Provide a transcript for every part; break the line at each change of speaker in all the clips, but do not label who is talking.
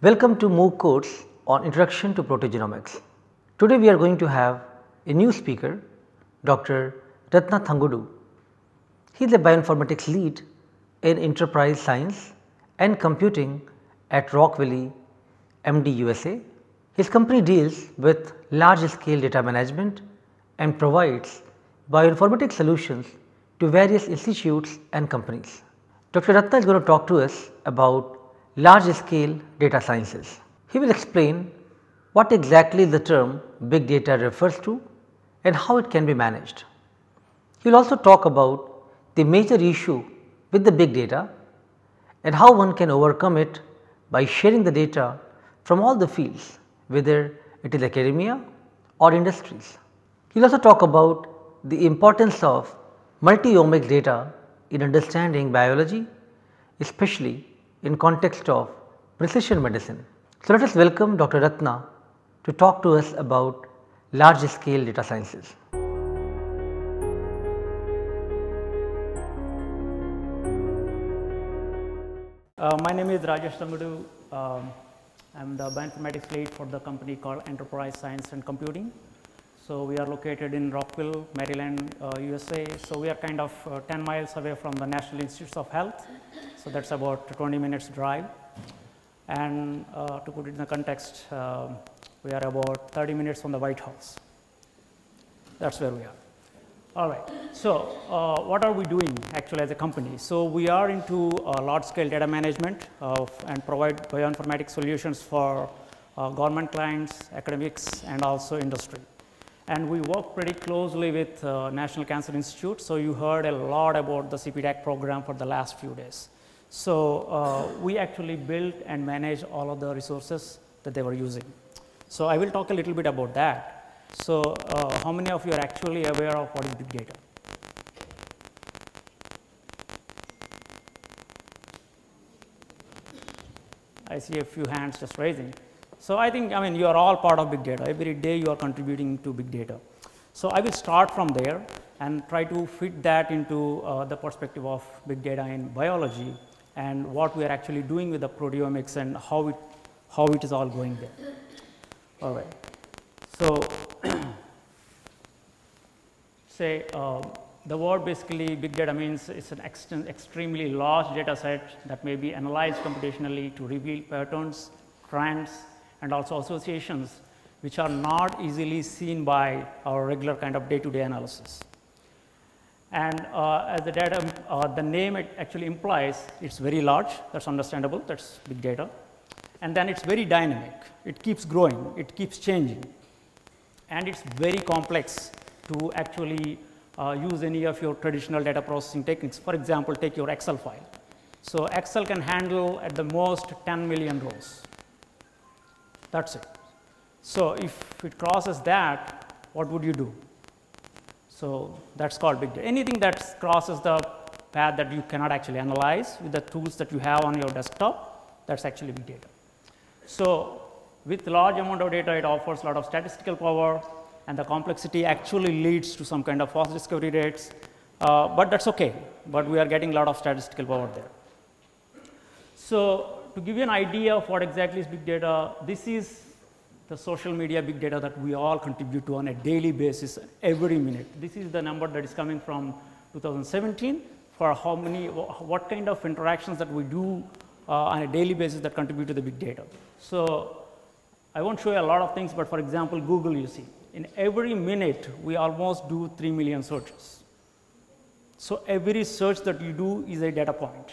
Welcome to MOOC course on Introduction to Proteogenomics. Today we are going to have a new speaker Dr. Ratna Thangudu. He is a bioinformatics lead in enterprise science and computing at Rockville MD USA. His company deals with large scale data management and provides bioinformatics solutions to various institutes and companies. Dr. Ratna is going to talk to us about large scale data sciences. He will explain what exactly the term big data refers to and how it can be managed. He will also talk about the major issue with the big data and how one can overcome it by sharing the data from all the fields whether it is academia or industries. He will also talk about the importance of multi-omic data in understanding biology especially in context of precision medicine. So, let us welcome Dr. Ratna to talk to us about large scale data sciences.
Uh, my name is Rajesh Thangudu. Um, I am the bioinformatics lead for the company called Enterprise Science and Computing. So, we are located in Rockville, Maryland, uh, USA. So, we are kind of uh, 10 miles away from the National Institutes of Health. So, that is about 20 minutes drive. And uh, to put it in the context, uh, we are about 30 minutes from the White House. That is where we are. All right. So, uh, what are we doing actually as a company? So, we are into uh, large scale data management of, and provide bioinformatics solutions for uh, government clients, academics and also industry. And we work pretty closely with uh, National Cancer Institute. So, you heard a lot about the CPTAC program for the last few days. So, uh, we actually built and manage all of the resources that they were using. So, I will talk a little bit about that. So, uh, how many of you are actually aware of what is big data? I see a few hands just raising. So, I think I mean you are all part of big data every day you are contributing to big data. So, I will start from there and try to fit that into uh, the perspective of big data in biology and what we are actually doing with the proteomics and how it how it is all going there. All right. So, say uh, the word basically big data means it's an extremely large data set that may be analyzed computationally to reveal patterns, trends and also associations which are not easily seen by our regular kind of day to day analysis. And uh, as the data, uh, the name it actually implies it's very large, that's understandable, that's big data. And then it's very dynamic, it keeps growing, it keeps changing. And it's very complex to actually uh, use any of your traditional data processing techniques. For example, take your Excel file. So, Excel can handle at the most 10 million rows, that is it. So, if it crosses that, what would you do? So, that is called big data. Anything that crosses the path that you cannot actually analyze with the tools that you have on your desktop, that is actually big data. So, with large amount of data, it offers a lot of statistical power and the complexity actually leads to some kind of false discovery rates, uh, but that is okay, but we are getting a lot of statistical power there. So, to give you an idea of what exactly is big data, this is the social media big data that we all contribute to on a daily basis every minute. This is the number that is coming from 2017 for how many, what kind of interactions that we do uh, on a daily basis that contribute to the big data. So, I won't show you a lot of things, but for example, Google you see, in every minute we almost do 3 million searches. So, every search that you do is a data point.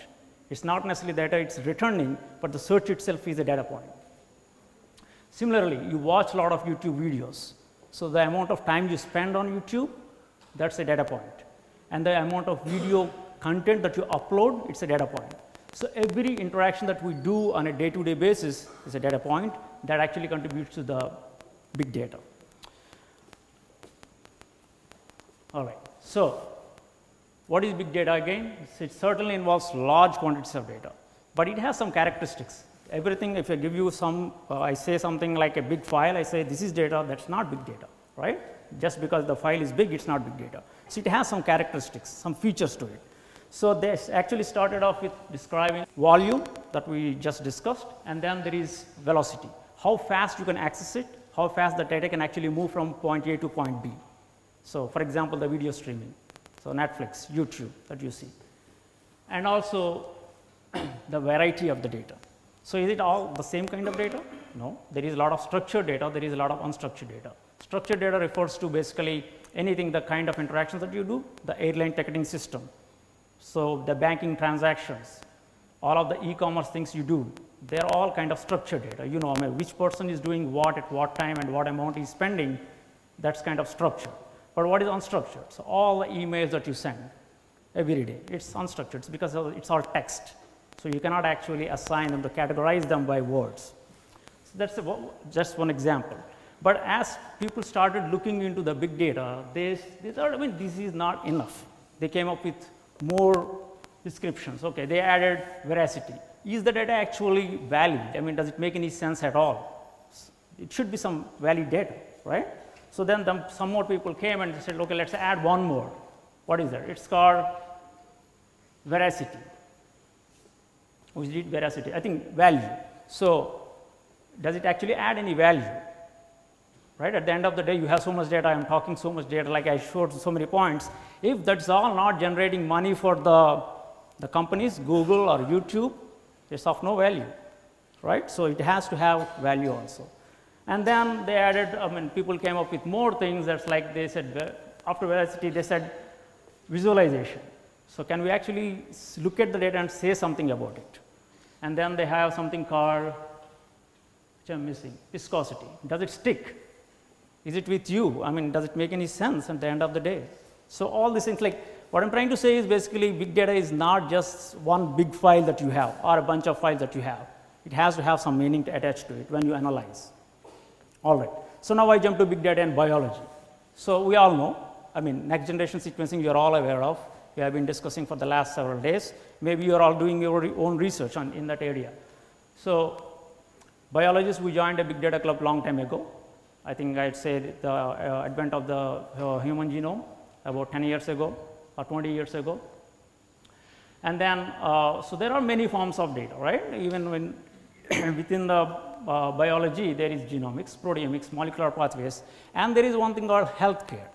It's not necessarily data it's returning, but the search itself is a data point. Similarly, you watch a lot of YouTube videos. So, the amount of time you spend on YouTube, that's a data point. And the amount of video content that you upload, it's a data point. So, every interaction that we do on a day to day basis is a data point that actually contributes to the big data. All right. So, what is big data again? It certainly involves large quantities of data, but it has some characteristics everything if I give you some, uh, I say something like a big file, I say this is data, that is not big data, right. Just because the file is big, it is not big data. So, it has some characteristics, some features to it. So, this actually started off with describing volume that we just discussed and then there is velocity, how fast you can access it, how fast the data can actually move from point A to point B. So, for example, the video streaming, so Netflix, YouTube that you see and also the variety of the data. So, is it all the same kind of data? No, there is a lot of structured data, there is a lot of unstructured data. Structured data refers to basically anything the kind of interactions that you do, the airline ticketing system. So, the banking transactions, all of the e-commerce things you do, they are all kind of structured data. You know, I mean, which person is doing what at what time and what amount is spending, that's kind of structured. But what is unstructured? So, all the emails that you send every day, it's unstructured it's because it's all text. So, you cannot actually assign them to categorize them by words. So, that is just one example. But as people started looking into the big data, they, they thought, I mean, this is not enough. They came up with more descriptions. Okay, they added veracity. Is the data actually valid? I mean, does it make any sense at all? It should be some valid data, right? So then the, some more people came and said, okay, let's add one more. What is that? It's called veracity. We did veracity, I think value. So does it actually add any value? right. At the end of the day, you have so much data, I am talking so much data like I showed so many points. If that's all not generating money for the, the companies, Google or YouTube, it's of no value, right. So, it has to have value also. And then they added, I mean, people came up with more things that's like they said, after veracity, they said visualization. So, can we actually look at the data and say something about it? And then they have something called, which I am missing, viscosity. Does it stick? Is it with you? I mean, does it make any sense at the end of the day? So, all these things like what I am trying to say is basically big data is not just one big file that you have or a bunch of files that you have. It has to have some meaning attached to it when you analyze. All right. So, now I jump to big data and biology. So, we all know, I mean, next generation sequencing you are all aware of. We have been discussing for the last several days. Maybe you are all doing your own research on, in that area. So, biologists, we joined a big data club long time ago. I think I'd say the uh, advent of the uh, human genome about 10 years ago or 20 years ago. And then, uh, so there are many forms of data, right? Even when within the uh, biology, there is genomics, proteomics, molecular pathways, and there is one thing called healthcare.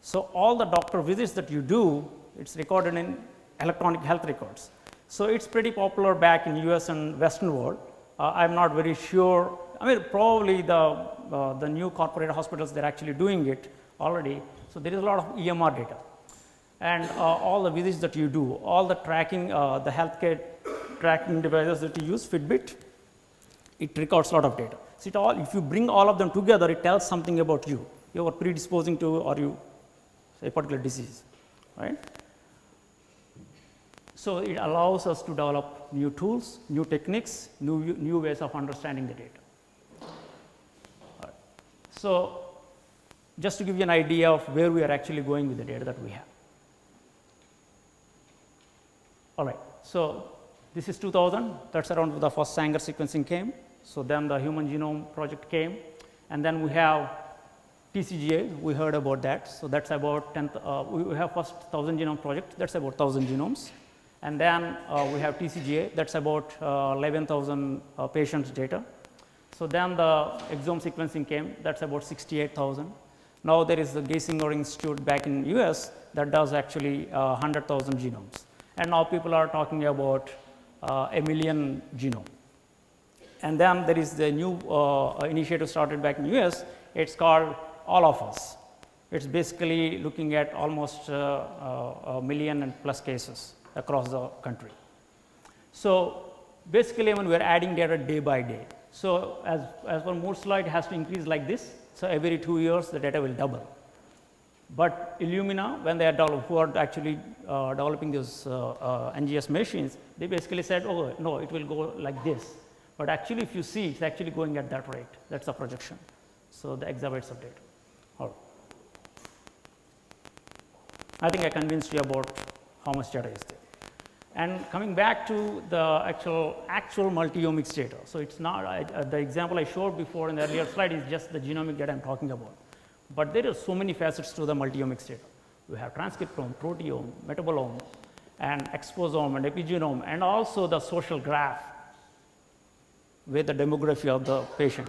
So, all the doctor visits that you do, it's recorded in electronic health records. So, it's pretty popular back in US and western world. Uh, I'm not very sure I mean probably the, uh, the new corporate hospitals they are actually doing it already. So, there is a lot of EMR data and uh, all the visits that you do, all the tracking, uh, the healthcare tracking devices that you use, Fitbit, it records a lot of data. So, it all, if you bring all of them together, it tells something about you, you are predisposing to or you a particular disease, right. So, it allows us to develop new tools, new techniques, new, new ways of understanding the data. So, just to give you an idea of where we are actually going with the data that we have. All right. So, this is 2000 that is around the first Sanger sequencing came. So, then the human genome project came and then we have TCGA we heard about that. So, that is about 10 uh, we have first 1000 genome project. That is about 1000 genomes. And then uh, we have TCGA that is about uh, 11,000 uh, patients data. So, then the exome sequencing came. That is about 68,000. Now, there is the Geisinger Institute back in US that does actually uh, 100,000 genomes. And now people are talking about uh, a million genome. And then there is the new uh, initiative started back in US, it is called All of Us. It is basically looking at almost uh, uh, a million and plus cases across the country. So, basically when we are adding data day by day, so, as, as per Moore's law it has to increase like this. So, every 2 years the data will double. But Illumina when they are who are actually uh, developing these uh, uh, NGS machines, they basically said, oh no, it will go like this. But actually if you see it is actually going at that rate, that is the projection. So, the exabytes of data. I think I convinced you about how much data is there. And coming back to the actual actual multi-omics data. So, it is not uh, the example I showed before in the earlier slide is just the genomic data I am talking about. But there are so many facets to the multi-omics data. We have transcriptome, proteome, metabolome and exposome and epigenome and also the social graph with the demography of the patient,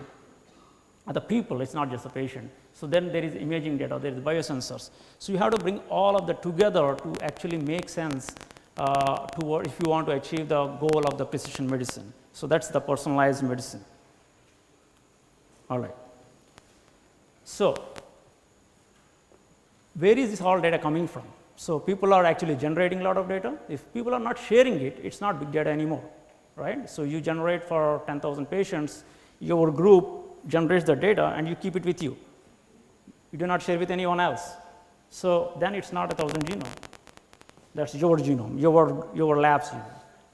the people, it's not just the patient. So then there is imaging data, there is biosensors. So you have to bring all of that together to actually make sense uh, if you want to achieve the goal of the precision medicine. So that's the personalized medicine. All right. So where is this all data coming from? So people are actually generating a lot of data. If people are not sharing it, it's not big data anymore, right? So you generate for 10,000 patients, your group generates the data and you keep it with you. You do not share with anyone else. So then it's not a thousand genome. That's your genome, your, your lab's genome.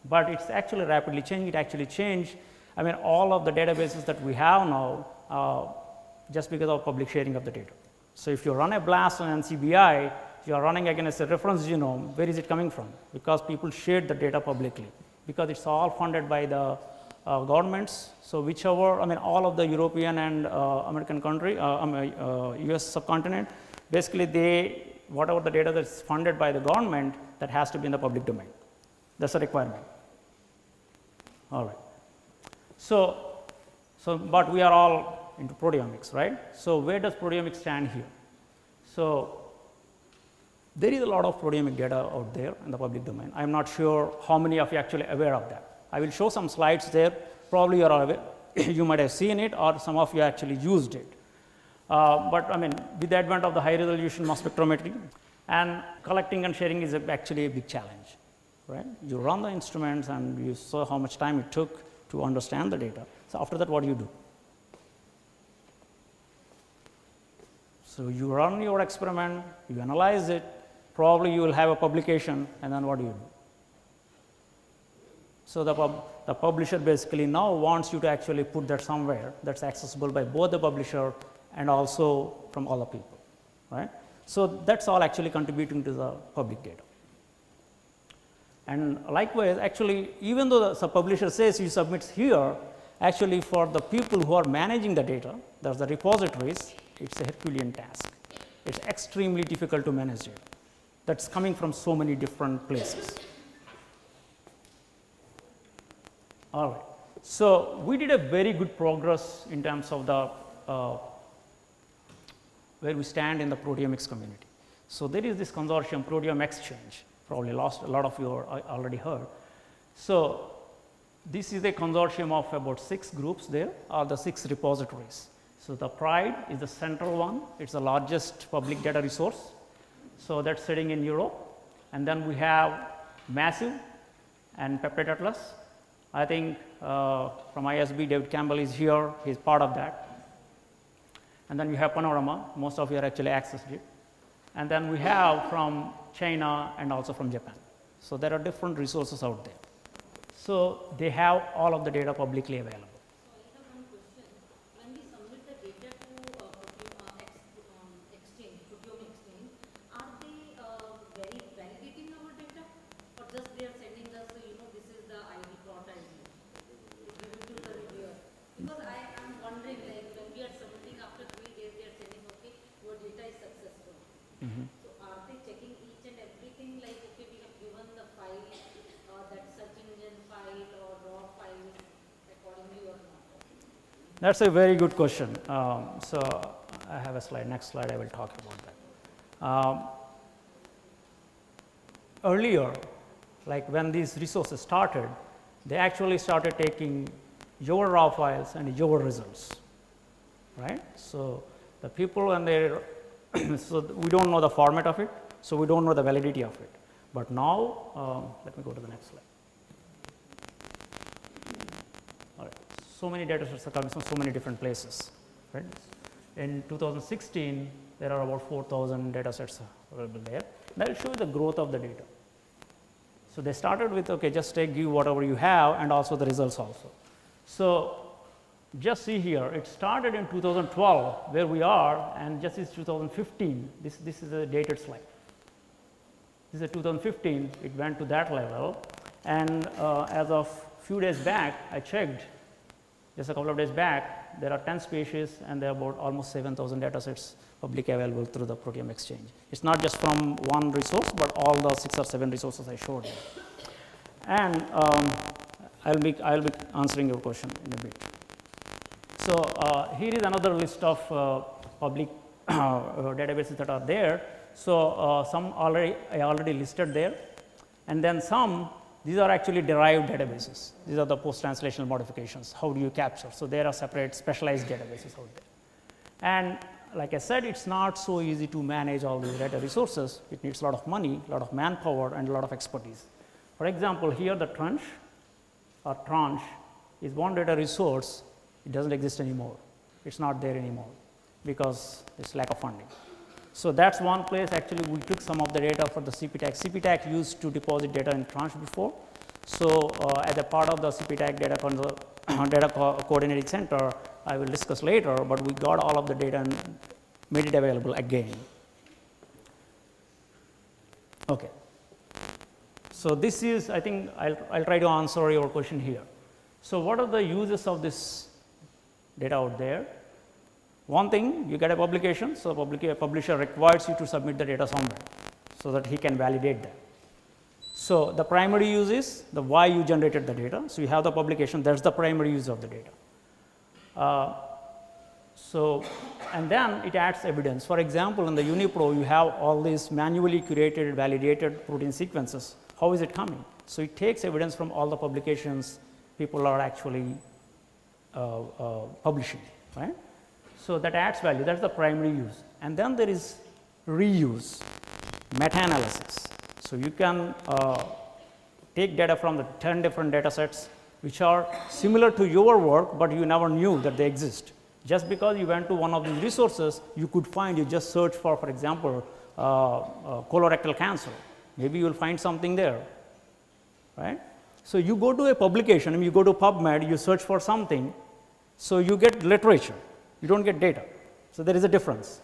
But it's actually rapidly changing. It actually changed. I mean, all of the databases that we have now, uh, just because of public sharing of the data. So if you run a blast on NCBI, you are running against a reference genome, where is it coming from? Because people shared the data publicly, because it's all funded by the uh, governments. So whichever, I mean, all of the European and uh, American country, uh, US uh, subcontinent, basically they, whatever the data that's funded by the government, that has to be in the public domain. That's a requirement. All right. So, so, but we are all into proteomics, right? So where does proteomics stand here? So there is a lot of proteomic data out there in the public domain. I am not sure how many of you actually aware of that. I will show some slides there. Probably you are aware, you might have seen it or some of you actually used it. Uh, but I mean, with the advent of the high resolution mass spectrometry and collecting and sharing is a, actually a big challenge, right? You run the instruments and you saw how much time it took to understand the data. So after that, what do you do? So you run your experiment, you analyze it, probably you will have a publication, and then what do you do? So the, pub, the publisher basically now wants you to actually put that somewhere that's accessible by both the publisher and also from other people, right? So that's all actually contributing to the public data. And likewise, actually, even though the publisher says you submit here, actually for the people who are managing the data, that's the repositories, it's a Herculean task. It's extremely difficult to manage it. That's coming from so many different places. All right. So we did a very good progress in terms of the uh, where we stand in the proteomics community. So there is this consortium ProteomeXchange, probably lost a lot of you already heard. So this is a consortium of about six groups there are the six repositories. So the PRIDE is the central one, it's the largest public data resource. So that's sitting in Europe. And then we have MassIVE and Peptide Atlas. I think uh, from ISB, David Campbell is here, he's part of that. And then we have Panorama, most of you are actually accessed it. And then we have from China and also from Japan. So there are different resources out there. So they have all of the data publicly available. That's a very good question. Um, so I have a slide, next slide I will talk about that. Um, earlier, like when these resources started, they actually started taking your raw files and your results, right? So the people and their, so we don't know the format of it, so we don't know the validity of it. But now, um, let me go to the next slide. All right, so many data sets are coming from so many different places. Right? In 2016, there are about 4,000 data sets available there. That will show you the growth of the data. So they started with, okay, just take you whatever you have and also the results also. So just see here, it started in 2012 where we are and just is 2015. This, this is a dated slide. This is a 2015, it went to that level. And uh, as of few days back, I checked just a couple of days back, there are 10 species and there are about almost 7,000 data sets publicly available through the ProteomeXchange. It's not just from one resource, but all the six or seven resources I showed you. And um, I'll be, I'll be answering your question in a bit. So, uh, here is another list of uh, public databases that are there. So, uh, some already I already listed there and then some these are actually derived databases. These are the post-translational modifications. How do you capture? So, there are separate specialized databases out there. And like I said, it's not so easy to manage all these data resources. It needs a lot of money, a lot of manpower, and a lot of expertise. For example, here the tranche or tranche is one data resource. It doesn't exist anymore. It's not there anymore because it's lack of funding. So, that is one place actually we took some of the data for the CPTAC. CPTAC used to deposit data in tranche before. So, uh, as a part of the CPTAC data, data co coordinating center, I will discuss later, but we got all of the data and made it available again. Okay. So, this is I think I will I'll try to answer your question here. So, what are the uses of this data out there? One thing you get a publication, so a publisher requires you to submit the data somewhere, so that he can validate that. So, the primary use is the why you generated the data. So, you have the publication that is the primary use of the data. Uh, so, and then it adds evidence. For example, in the UniProt you have all these manually curated validated protein sequences. How is it coming? So, it takes evidence from all the publications people are actually publishing, right. So, that adds value that is the primary use and then there is reuse meta analysis. So, you can uh, take data from the 10 different data sets which are similar to your work, but you never knew that they exist. Just because you went to one of these resources you could find you just search for for example, uh, uh, colorectal cancer maybe you will find something there right. So, you go to a publication you go to PubMed you search for something. So, you get literature you do not get data. So, there is a difference.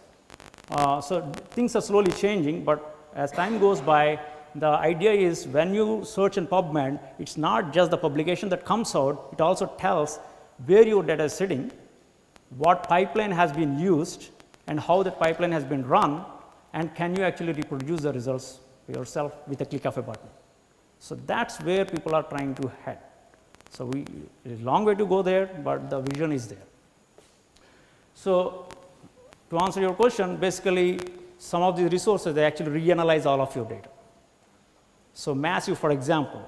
Uh, so, things are slowly changing, but as time goes by the idea is when you search in PubMed, it is not just the publication that comes out, it also tells where your data is sitting, what pipeline has been used and how that pipeline has been run and can you actually reproduce the results yourself with a click of a button. So, that is where people are trying to head. So, we is long way to go there, but the vision is there. So, to answer your question basically some of these resources they actually reanalyze all of your data. So, MassIVE for example,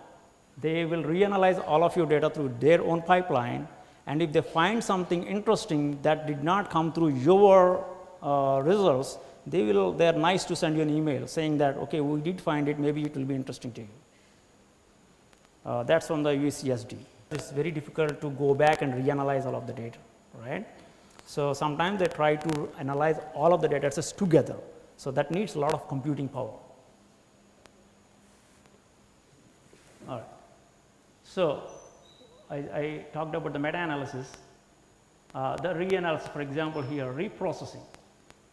they will reanalyze all of your data through their own pipeline and if they find something interesting that did not come through your uh, results, they will they are nice to send you an email saying that okay we did find it maybe it will be interesting to you. Uh, that is from the UCSD. It is very difficult to go back and reanalyze all of the data right. So, sometimes they try to analyze all of the data sets together. So, that needs a lot of computing power. All right. So, I, I talked about the meta analysis, uh, the reanalysis for example here reprocessing.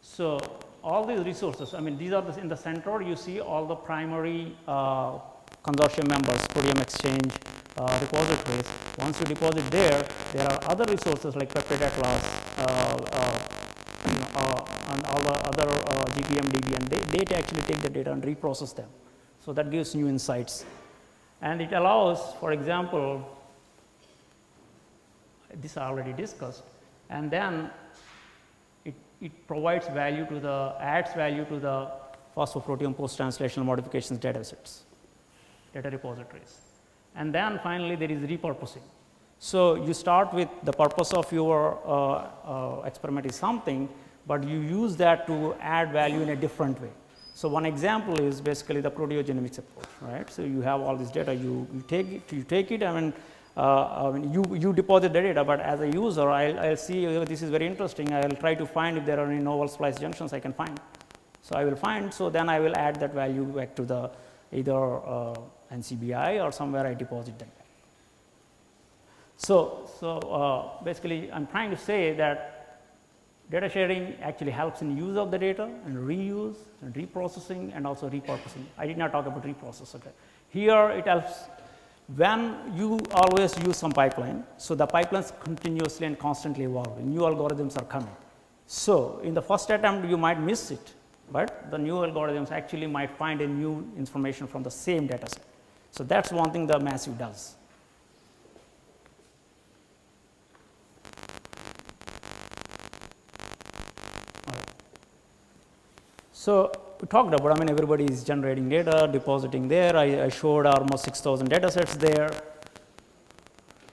So, all these resources I mean these are the, in the center you see all the primary uh, consortium members ProteomeXchange uh, repositories. Once you deposit there, there are other resources like Peptide Atlas uh, uh, uh, and all the other GPMDB and they, they actually take the data and reprocess them. So, that gives new insights and it allows for example, this I already discussed and then it, it provides value to the adds value to the phosphoproteome post translational modifications data sets, data repositories and then finally there is repurposing. So, you start with the purpose of your uh, uh, experiment is something, but you use that to add value in a different way. So, one example is basically the proteogenomics approach, right. So, you have all this data, you, you take it, you take it, I mean, uh, I mean you, you deposit the data, but as a user, I'll, I'll see oh, this is very interesting, I will try to find if there are any novel splice junctions I can find. So, I will find, so then I will add that value back to the either uh, NCBI or somewhere I deposit them. So, so uh, basically I am trying to say that data sharing actually helps in use of the data and reuse and reprocessing and also repurposing. I did not talk about reprocess. Okay. Here it helps when you always use some pipeline, so the pipeline is continuously and constantly evolving, new algorithms are coming. So, in the first attempt you might miss it, but the new algorithms actually might find a new information from the same data set. So, that is one thing the MassIVE does. So, we talked about, I mean everybody is generating data, depositing there, I, I showed almost 6000 data sets there.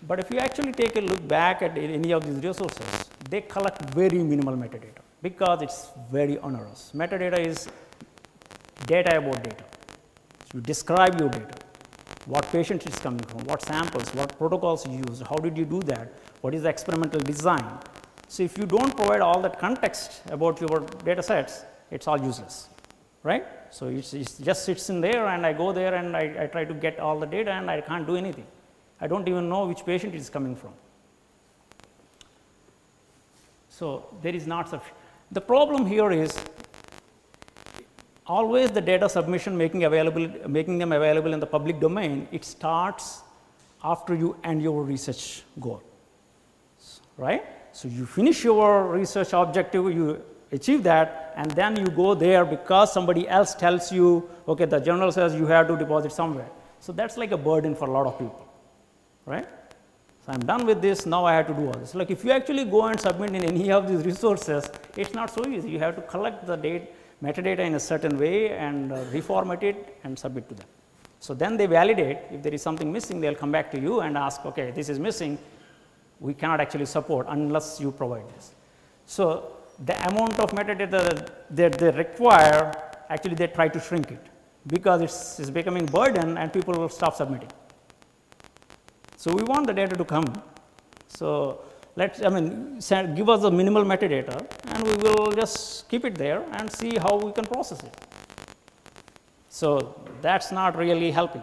But if you actually take a look back at any of these resources, they collect very minimal metadata because it is very onerous. Metadata is data about data. So, you describe your data, what patient is coming from, what samples, what protocols you used, how did you do that, what is the experimental design. So, if you do not provide all that context about your data sets, it is all useless, right. So, it just sits in there and I go there and I, I try to get all the data and I can't do anything. I do not even know which patient it is coming from. So, there is not sufficient. The problem here is always the data submission making available making them available in the public domain it starts after you end your research goal right. So, you finish your research objective you achieve that and then you go there because somebody else tells you okay the journal says you have to deposit somewhere. So, that is like a burden for a lot of people right. So, I am done with this now I have to do all this like if you actually go and submit in any of these resources it is not so easy you have to collect the data metadata in a certain way and uh, reformat it and submit to them. So, then they validate if there is something missing they will come back to you and ask okay this is missing we cannot actually support unless you provide this. So, the amount of metadata that they require actually they try to shrink it because it's, it's becoming burden and people will stop submitting. So, we want the data to come. So, let's I mean send, give us the minimal metadata and we will just keep it there and see how we can process it. So, that is not really helping.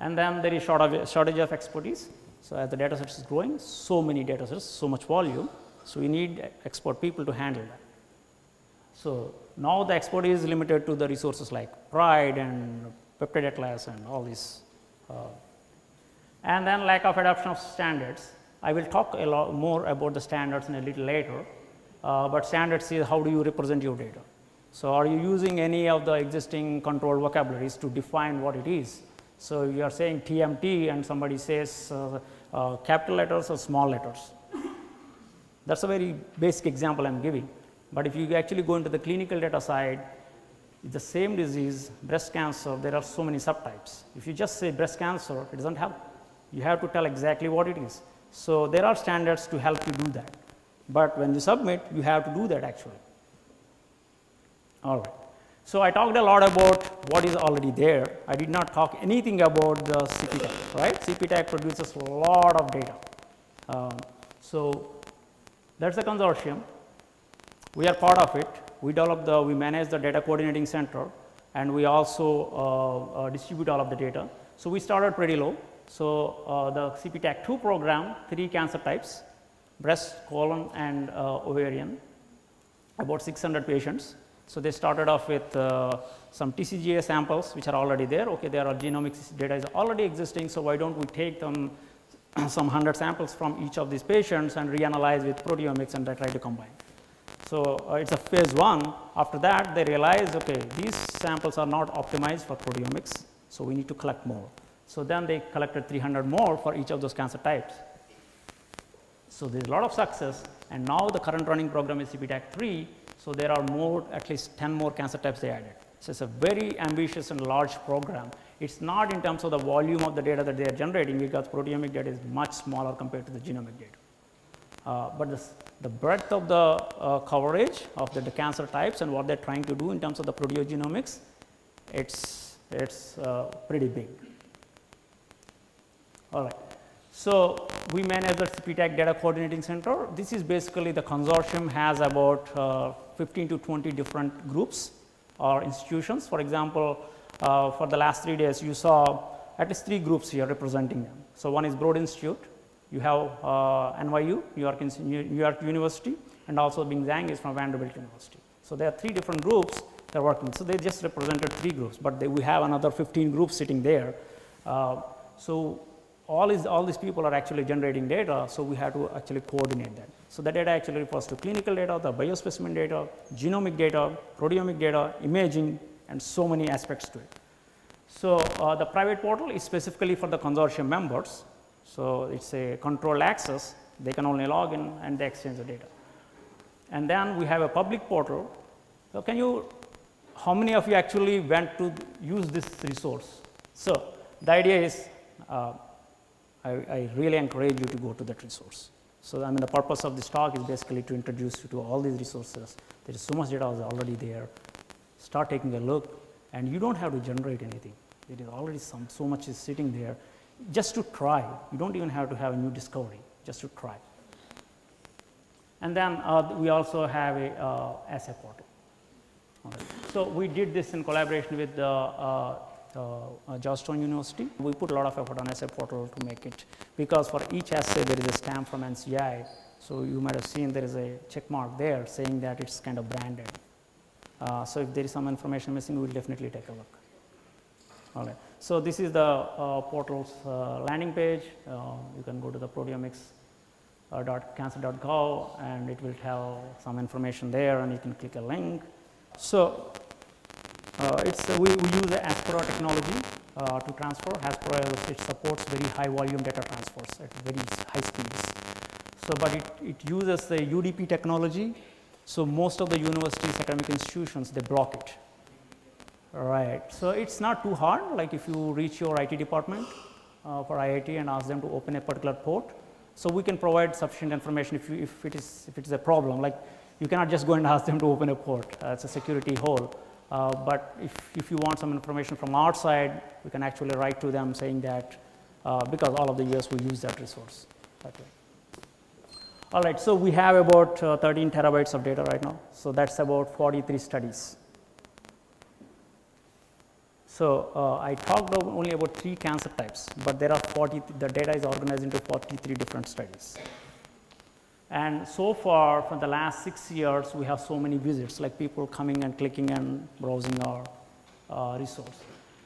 And then there is shortage, of expertise. So, as the data set is growing, so many data sets, so much volume. So, we need expert people to handle that. So, now the expert is limited to the resources like PRIDE and Peptide Atlas and all these. Uh, and then lack of adoption of standards. I will talk a lot more about the standards in a little later, uh, but standards is how do you represent your data. So, are you using any of the existing controlled vocabularies to define what it is? So, you are saying TMT and somebody says uh, uh, capital letters or small letters. That is a very basic example I am giving, but if you actually go into the clinical data side, the same disease breast cancer there are so many subtypes. If you just say breast cancer it does not help, you have to tell exactly what it is. So, there are standards to help you do that, but when you submit you have to do that actually. All right. So, I talked a lot about what is already there. I did not talk anything about the CPTAC, right. CPTAC produces a lot of data. Um, so, that is the consortium. We are part of it. We develop the, we manage the data coordinating center and we also uh, uh, distribute all of the data. So, we started pretty low. So, uh, the CPTAC2 program, three cancer types, breast, colon and uh, ovarian, about 600 patients. So, they started off with uh, some TCGA samples which are already there, okay, there are genomics data is already existing. So, why do not we take them some 100 samples from each of these patients and reanalyze with proteomics and try to combine. So, uh, it is a phase 1, after that they realize okay, these samples are not optimized for proteomics. So, we need to collect more. So, then they collected 300 more for each of those cancer types. So, there is a lot of success and now the current running program is CPTAC 3 so, there are more at least 10 more cancer types they added. So, it is a very ambitious and large program. It is not in terms of the volume of the data that they are generating because proteomic data is much smaller compared to the genomic data. Uh, but this, the breadth of the uh, coverage of the, the, cancer types and what they are trying to do in terms of the proteogenomics, it's, it's uh, pretty big. All right. So, we manage the CPTAC data coordinating center. This is basically the consortium has about uh, 15 to 20 different groups or institutions. For example, uh, for the last 3 days you saw at least 3 groups here representing them. So, one is Broad Institute, you have uh, NYU, New York, New York University and also Bing Zhang is from Vanderbilt University. So, there are 3 different groups that are working. So, they just represented 3 groups, but they, we have another 15 groups sitting there. Uh, So, all is all these people are actually generating data. So, we have to actually coordinate that. So, the data actually refers to clinical data, the biospecimen data, genomic data, proteomic data, imaging and so many aspects to it. So, uh, the private portal is specifically for the consortium members. So, it is a controlled access they can only log in and they exchange the data. And then we have a public portal. So, can you how many of you actually went to use this resource? So, the idea is uh, I, I, really encourage you to go to that resource. So, I mean the purpose of this talk is basically to introduce you to all these resources. There is so much data is already there. Start taking a look and you do not have to generate anything. There is already some so much is sitting there just to try. You do not even have to have a new discovery, just to try. And then uh, we also have a uh, portal. Right. So, we did this in collaboration with the uh, uh, Georgetown University. We put a lot of effort on assay portal to make it because for each assay there is a stamp from NCI. So, you might have seen there is a check mark there saying that it is kind of branded. Uh, so, if there is some information missing we will definitely take a look. All right. So, this is the uh, portal's uh, landing page. Uh, you can go to the proteomics.cancer.gov and it will tell some information there and you can click a link. So, uh, it's, uh, we, we, use the Aspera technology uh, to transfer. Aspera it supports very high volume data transfers at very high speeds. So, but it, it uses the UDP technology. So, most of the universities, academic institutions, they block it. Right. So, it is not too hard like if you reach your IT department uh, for IIT and ask them to open a particular port. So, we can provide sufficient information if, you, if, it is, if it is a problem like you cannot just go and ask them to open a port, uh, it is a security hole. Uh, but if, if you want some information from our side, we can actually write to them saying that uh, because all of the years we use that resource that way. All right, so we have about uh, 13 terabytes of data right now. So that's about 43 studies. So uh, I talked only about three cancer types, but there are 40, the data is organized into 43 different studies. And so far for the last 6 years we have so many visits like people coming and clicking and browsing our uh, resource.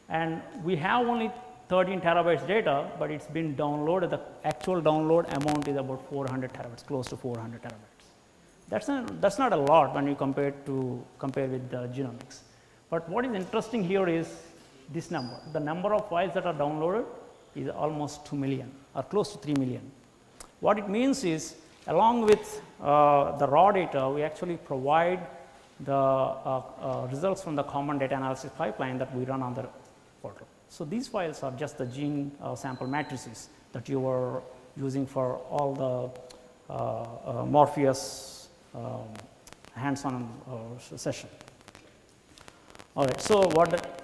And we have only 13 terabytes data, but it's been downloaded the actual download amount is about 400 terabytes close to 400 terabytes. That's not, that's not a lot when you compare to compare with the genomics. But what is interesting here is this number. The number of files that are downloaded is almost 2 million or close to 3 million. What it means is Along with uh, the raw data, we actually provide the uh, uh, results from the common data analysis pipeline that we run on the portal. So, these files are just the gene uh, sample matrices that you were using for all the uh, uh, Morpheus um, hands-on session. All right. So, what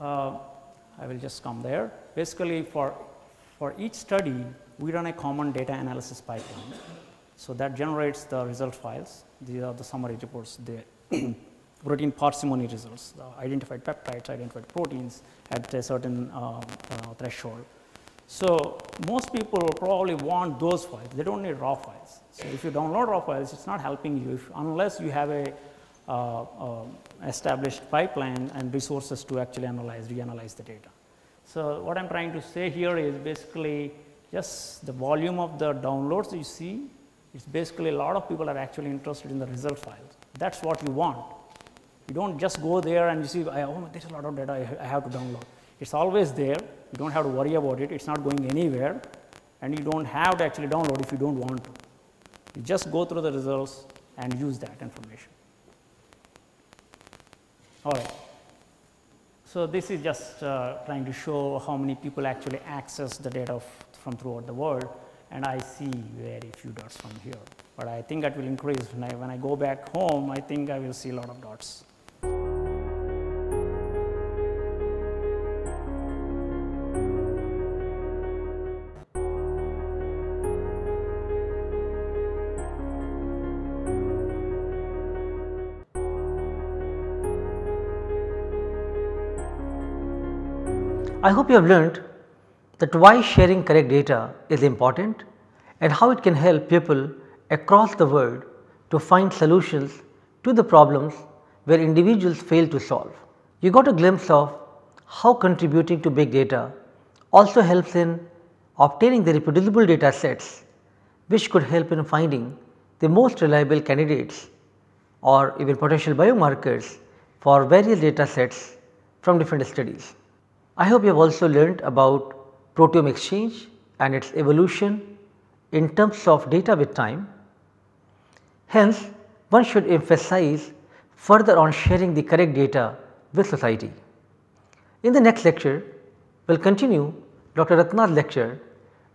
uh, I will just come there. Basically for, for each study, we run a common data analysis pipeline. So, that generates the result files. These are the summary reports, the protein parsimony results, the identified peptides, identified proteins at a certain uh, uh, threshold. So, most people probably want those files, they do not need raw files. So, if you download raw files, it is not helping you if, unless you have a Uh, uh, established pipeline and resources to actually analyze, reanalyze the data. So, what I am trying to say here is basically just the volume of the downloads you see, it is basically a lot of people are actually interested in the result files. That is what you want. You do not just go there and you see, oh, there is a lot of data I have to download. It is always there, you do not have to worry about it, it is not going anywhere and you do not have to actually download if you do not want to. You just go through the results and use that information. All right. So, this is just uh, trying to show how many people actually access the data from throughout the world and I see very few dots from here, but I think that will increase when I, when I go back home I think I will see a lot of dots.
I hope you have learned that why sharing correct data is important and how it can help people across the world to find solutions to the problems where individuals fail to solve. You got a glimpse of how contributing to big data also helps in obtaining the reproducible data sets which could help in finding the most reliable candidates or even potential biomarkers for various data sets from different studies. I hope you have also learned about ProteomeXchange and its evolution in terms of data with time. Hence, one should emphasize further on sharing the correct data with society. In the next lecture, we will continue Dr. Ratna's lecture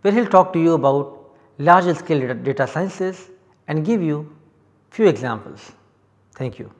where he will talk to you about large scale data, data sciences and give you few examples. Thank you.